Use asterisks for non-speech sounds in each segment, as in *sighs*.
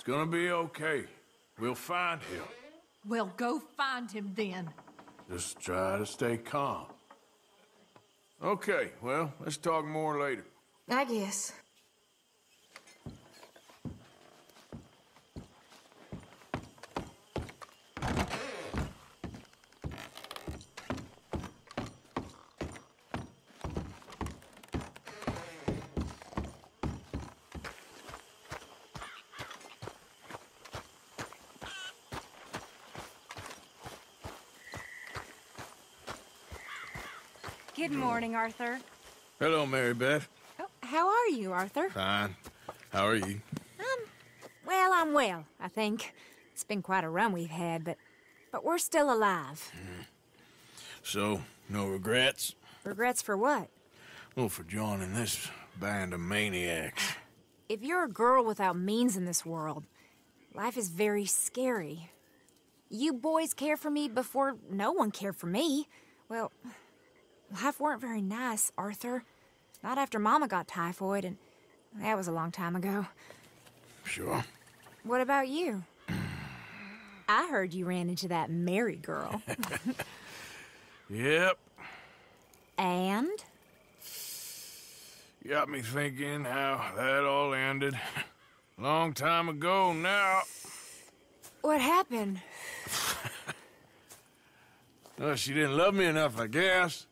It's gonna be okay. We'll find him. Well, go find him then. Just try to stay calm. Okay, well, let's talk more later. I guess. Good morning, Arthur. Hello, Mary Beth. Oh, how are you, Arthur? Fine. How are you? Um, well, I'm well, I think. It's been quite a run we've had, but but we're still alive. So, no regrets? Regrets for what? Well, for joining this band of maniacs. *sighs* If you're a girl without means in this world, life is very scary. You boys care for me before no one cared for me. Well, life weren't very nice, Arthur. Not after Mama got typhoid, and that was a long time ago. Sure. What about you? *sighs* I heard you ran into that Mary girl. *laughs* Yep. and? Got me thinking how that all ended. *laughs* Long time ago now. What happened? *laughs* Well, she didn't love me enough, I guess.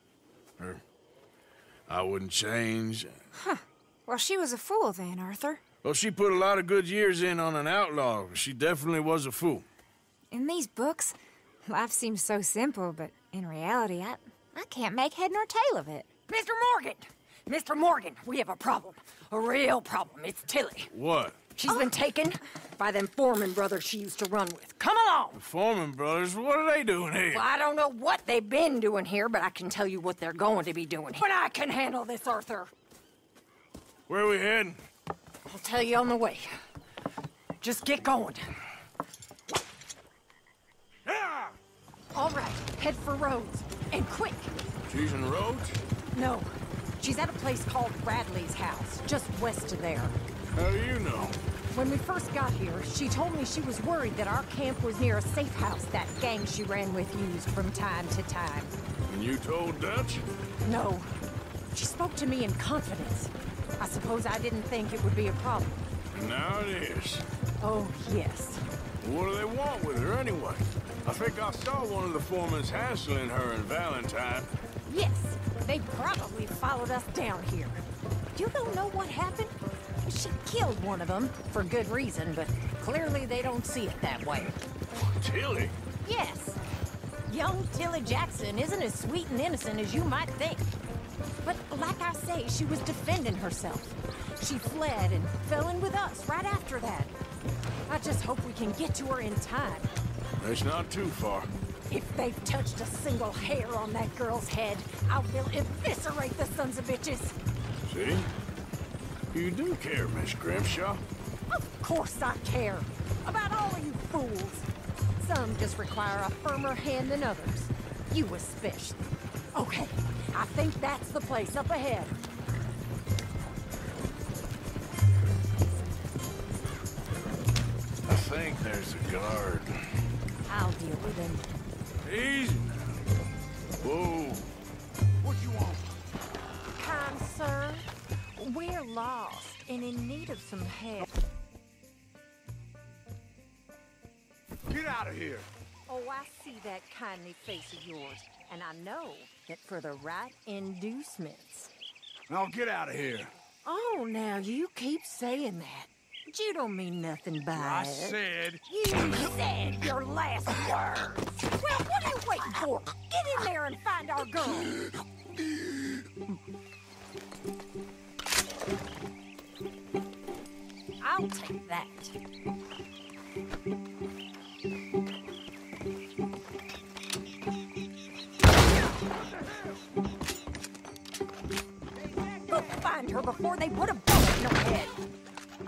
Or I wouldn't change. Huh. Well, she was a fool then, Arthur. Well, she put a lot of good years in on an outlaw. She definitely was a fool. In these books, life seems so simple, but in reality, I, I can't make head nor tail of it. Mr. Morgan! Mr. Morgan, we have a problem. A real problem. It's Tilly. What? She's been oh. taken by them Foreman brothers she used to run with. Come along! The Foreman brothers, what are they doing here? Well, I don't know what they've been doing here, but I can tell you what they're going to be doing. But I can handle this, Arthur. Where are we heading? I'll tell you on the way. Just get going. All right, head for Rhodes. And quick! She's in Rhodes? No, she's at a place called Radley's house, just west of there. How do you know? When we first got here, she told me she was worried that our camp was near a safe house that gang she ran with used from time to time. And you told Dutch? No, she spoke to me in confidence. I suppose I didn't think it would be a problem. And now it is. Oh, yes. What do they want with her anyway? I think I saw one of the foremans hassling her and Valentine. Yes, they probably followed us down here. You don't know what happened? She killed one of them, for good reason, but clearly they don't see it that way. Tilly? Yes. Young Tilly Jackson isn't as sweet and innocent as you might think. But like I say, she was defending herself. She fled and fell in with us right after that. I just hope we can get to her in time. It's not too far. If they've touched a single hair on that girl's head, I will eviscerate the sons of bitches. See? You do care, Miss Grimshaw. Of course I care. About all of you fools. Some just require a firmer hand than others. You especially. Okay, I think that's the place up ahead. I think there's a guard. I'll deal with him. Easy of some help. Get out of here! Oh, I see that kindly face of yours, and I know that for the right inducements. Now get out of here! Oh, now you keep saying that. But you don't mean nothing by I it. said, You said your last words. Well, what are you waiting for? Get in there and find our girl. I'll take that. Go find her before they put a bullet in her head.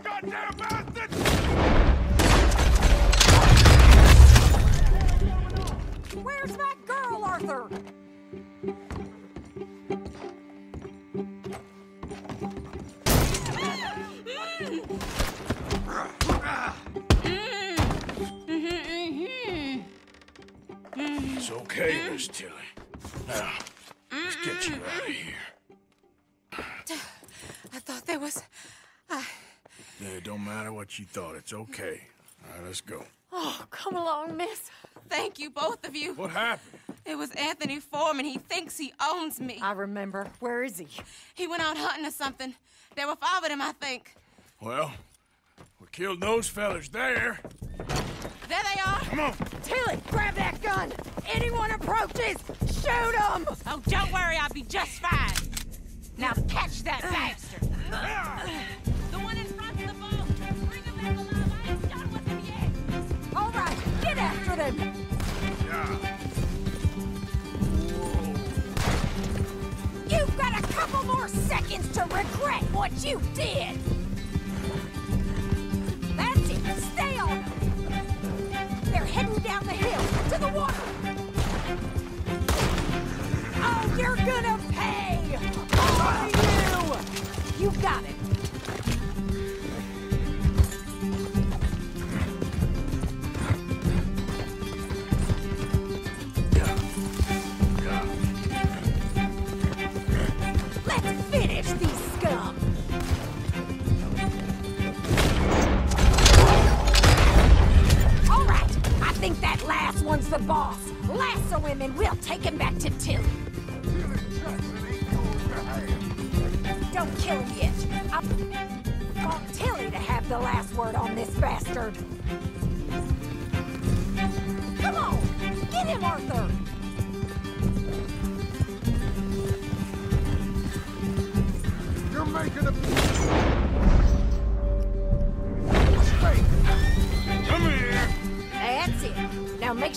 Goddamn bastard! What you thought. It's okay. All right, let's go. Oh, come along, miss. Thank you, both of you. What happened? It was Anthony Foreman. He thinks he owns me. I remember. Where is he? He went out hunting or something. There were five of them, I think. Well, we killed those fellas there. There they are. Come on. Tilly, grab that gun! Anyone approaches, shoot them! Oh, don't worry, I'll be just fine. Now catch that *sighs* bastard. Ah! After them! You've got a couple more seconds to regret what you did! That's it, stay on them! They're heading down the hill, to the water! Oh, you're gonna pay! All you! You got it! The boss. Lasso him and we'll take him back to Tilly. Don't kill him yet. I want Tilly to have the last word on this bastard.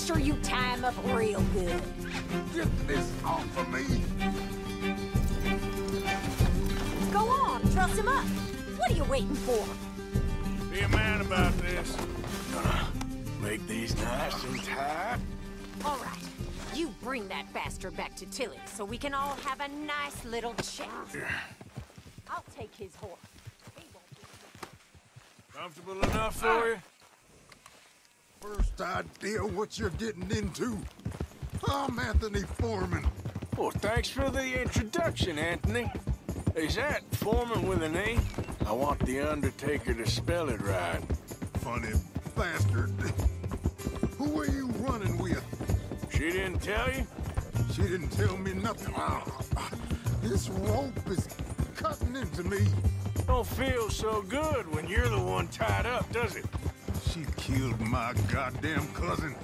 Sure you tie him up real good. Get this off of me! Go on, truss him up. What are you waiting for? Be a man about this. Gonna make these nice and tight. All right, you bring that bastard back to Tilly so we can all have a nice little chat. I'll take his horse. He won't be Comfortable enough for ah. you? First idea what you're getting into. I'm Anthony Foreman. Well, thanks for the introduction, Anthony. Is that Foreman with an E? I want the Undertaker to spell it right. Funny bastard. *laughs* Who are you running with? She didn't tell you? She didn't tell me nothing. Ah, This rope is cutting into me. Don't feel so good when you're the one tied up, does it? She killed my goddamn cousin.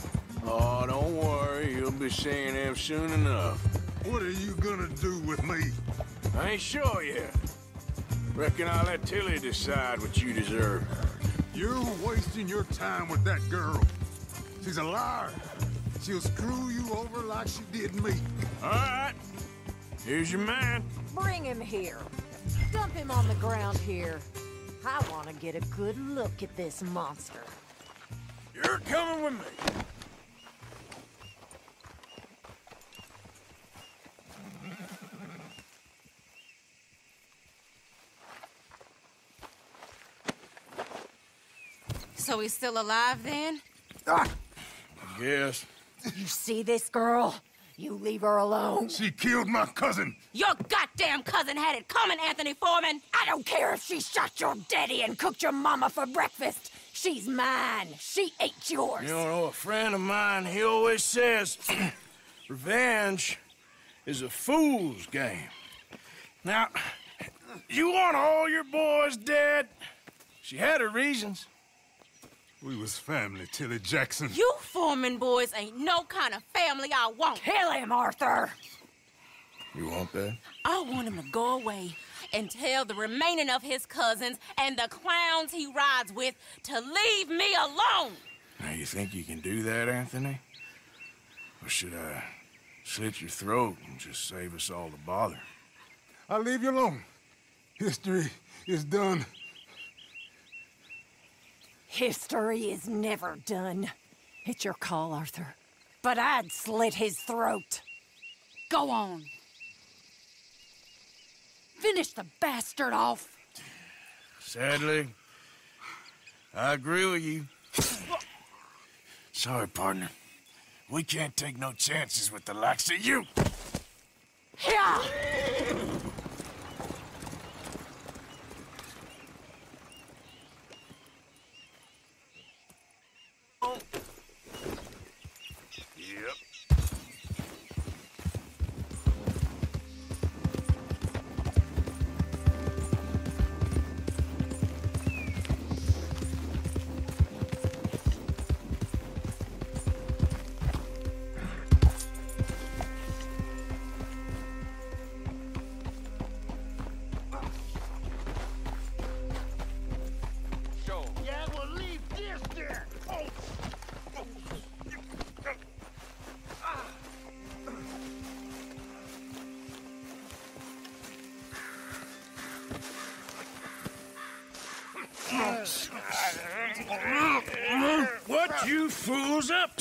Oh, don't worry. You'll be seeing him soon enough. What are you gonna do with me? I ain't sure yet. Reckon I'll let Tilly decide what you deserve. You're wasting your time with that girl. She's a liar. She'll screw you over like she did me. All right. Here's your man. Bring him here. Dump him on the ground here. I want to get a good look at this monster. You're coming with me. So he's still alive then? Ah, yes. You see this girl? You leave her alone. She killed my cousin. Your goddamn cousin had it coming, Anthony Foreman! I don't care if she shot your daddy and cooked your mama for breakfast. She's mine. She ate yours. You know, a friend of mine, he always says, *clears throat* revenge is a fool's game. Now, you want all your boys dead? She had her reasons. We was family, Tilly Jackson. You Foreman boys ain't no kind of family I want. Kill him, Arthur. You want that? I want him to go away and tell the remaining of his cousins and the clowns he rides with to leave me alone. Now, you think you can do that, Anthony? Or should I slit your throat and just save us all the bother? I'll leave you alone. History is done. History is never done. It's your call, Arthur. But I'd slit his throat. Go on. Finish the bastard off. Sadly, I agree with you. Sorry, partner. We can't take no chances with the likes of you. Yeah!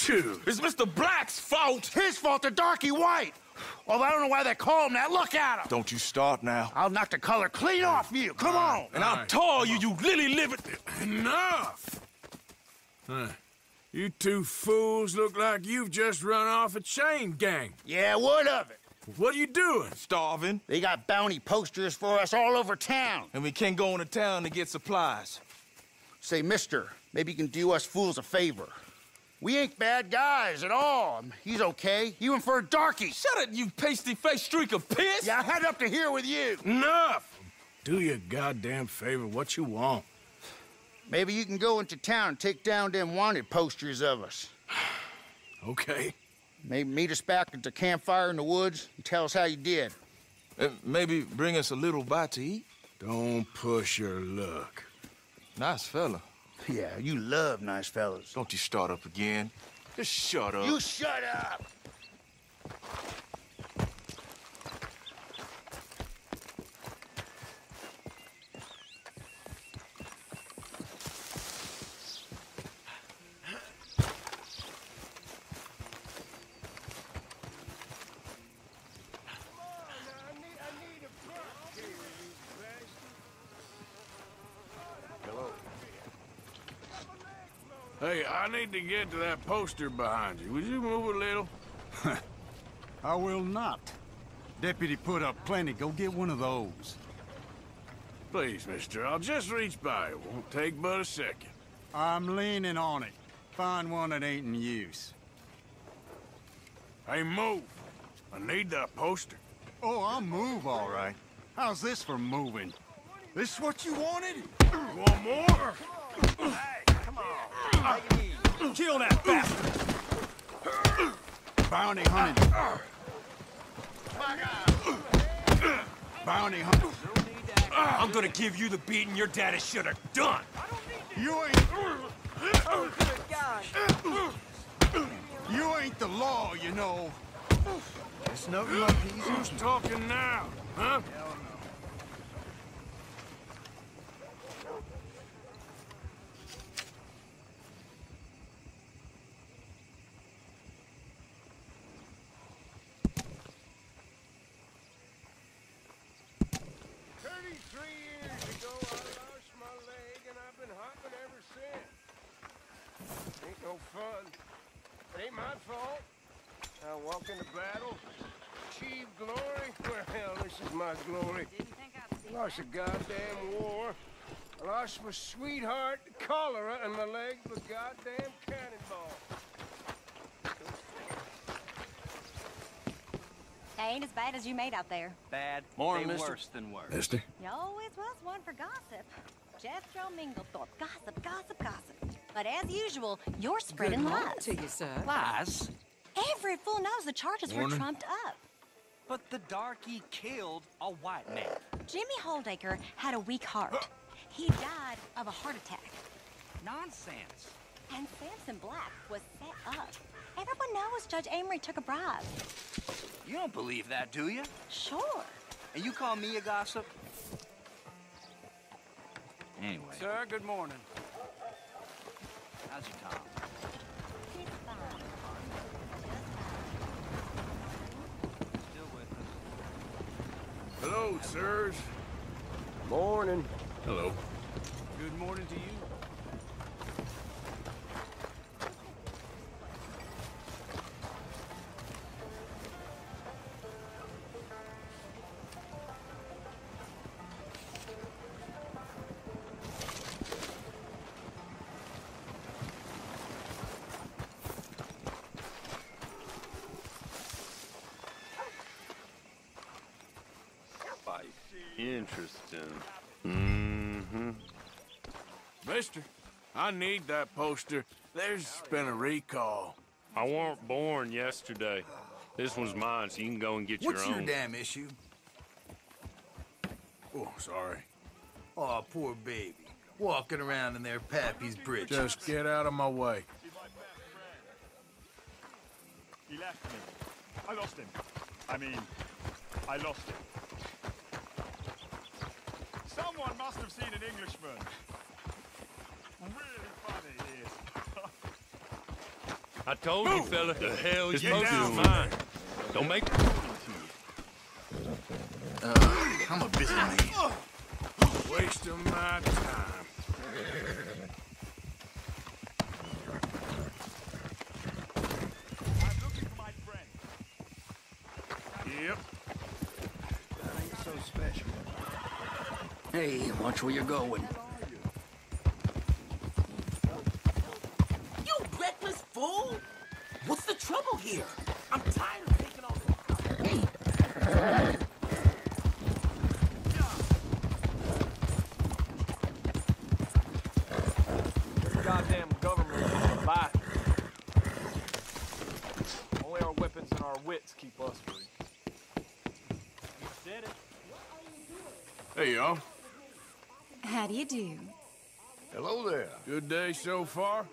Fools? It's Mr. Black's fault. His fault, the darky white. Well, I don't know why they call him that. Look at him. Don't you start now. I'll knock the color clean off you. Come on. And I'll tar you, you lily livered. Enough! Huh. You two fools look like you've just run off a chain gang. Yeah, what of it? What are you doing? Starving. They got bounty posters for us all over town. And we can't go into town to get supplies. Say, mister, maybe you can do us fools a favor. We ain't bad guys at all. He's okay. Even for a darky. Shut it, you pasty-faced streak of piss! Yeah, I had up to here with you. Enough! Do your goddamn favor what you want. Maybe you can go into town and take down them wanted posters of us. *sighs* okay. Maybe meet us back at the campfire in the woods and tell us how you did. Uh, maybe bring us a little bite to eat. Don't push your luck. Nice fella. Yeah, you love nice fellas. Don't you start up again. Just shut up. You shut up! Hey, I need to get to that poster behind you. Would you move a little? *laughs* I will not. Deputy put up plenty. Go get one of those. Please, mister, I'll just reach by. It won't take but a second. I'm leaning on it. Find one that ain't in use. Hey, move. I need that poster. Oh, I'll move all right. How's this for moving? This what you wanted? You want more? Kill that bastard! Bounty hunting. Bounty hunting. I'm gonna give you the beating your daddy should have done. You ain't... You ain't the law, you know. Who's talking now? Huh? Thirty-three years ago, I lost my leg, and I've been hopping ever since. Ain't no fun. It ain't my fault. I walk into battle, achieve glory. Well, hell, this is my glory. Lost a goddamn war. I lost my sweetheart to cholera and my leg to a goddamn cannonball. They ain't as bad as you made out there. Bad. More, they mister. worse than worse. Mister? You always was one for gossip. Jethro Minglethorpe. Gossip, gossip, gossip. But as usual, you're spreading lies. to you, sir. Lies. Every fool knows the charges were trumped up. But the darky killed a white man. Jimmy Holdaker had a weak heart. He died of a heart attack. Nonsense. And Samson Black was set up. Everyone knows Judge Amory took a bribe. You don't believe that, do you? Sure. And you call me a gossip? Anyway, Sir, good morning. How's your Tom? He's fine. Still with us? Hello, sirs. Morning. Hello. Good morning to you. Interesting. Mm-hmm. Mister, I need that poster. There's been a recall. I weren't born yesterday. This one's mine, so you can go and get What's your your damn issue? Oh, sorry. Oh, poor baby. Walking around in their pappy's britches. Just get out of my way. He left me. I lost him. I mean, I lost him. Someone must have seen an Englishman. Really funny he is. *laughs* I told you, fella. The hell This you poster's down, mine. Don't make Uh, I'm a busy man. Waste of my time. I'm looking for my friend. Yep. ain't so special. Hey, watch where you're going. You reckless fool! What's the trouble here? I'm tired of taking all Goddamn government is a bite. Only our weapons and our wits keep us free. You said it. Hey, y'all. How do you do? Hello there. Good day so far?